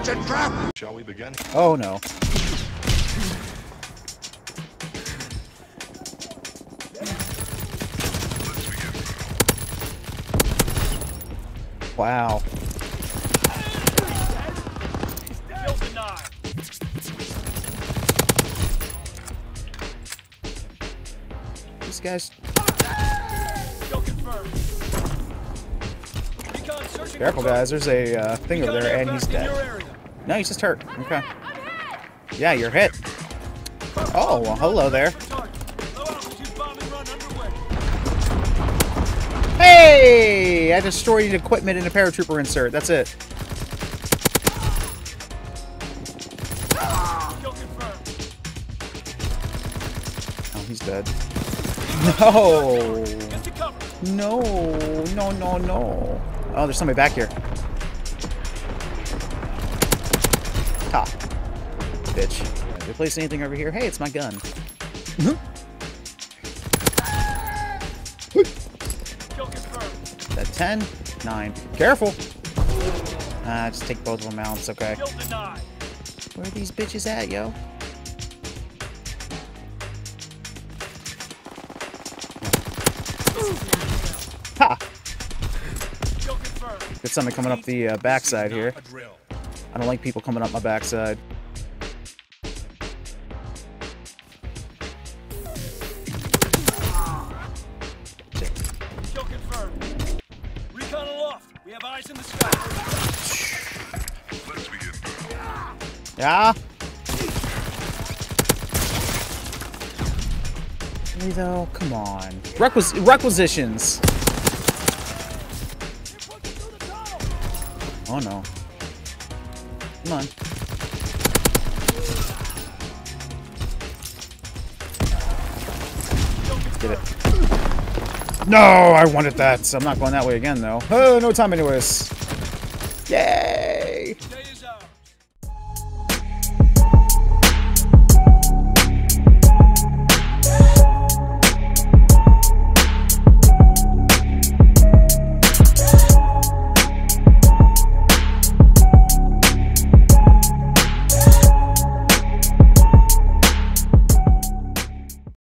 It's a trap! Shall we begin? Oh no. Wow. These guys. Kill confirmed. Recon searching Careful, guys. There's a uh, thing over there, and he's aircraft in your dead. No, he's just hurt. Okay. Yeah, you're hit. Oh, well, hello there. Hey! I destroyed equipment in a paratrooper insert. That's it. Oh, he's dead. No! No! No, no, no. Oh, there's somebody back here. Ha. Bitch. Did I place anything over here? Hey, it's my gun. That 10? 9. Careful! Ah, just take both of them out. It's okay. Where are these bitches at, yo? Ha! Get something coming up the uh, backside here. A drill. I don't like people coming up my backside. Kill confirmed. Recon aloft. We have eyes in the sky. Let's begin. Yeah? Really though? Come on. Requis requisitions! Oh no. Come on. Get it. No, I wanted that. So I'm not going that way again though. Oh, no time anyways. Yay!